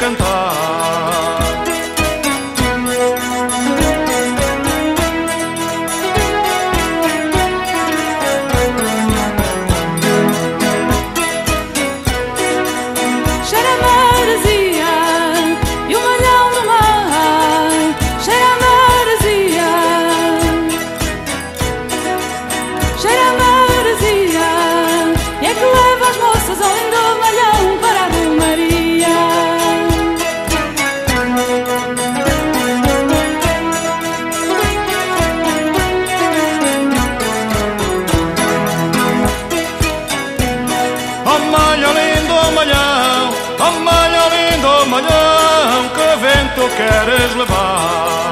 cantar. tu queres levar.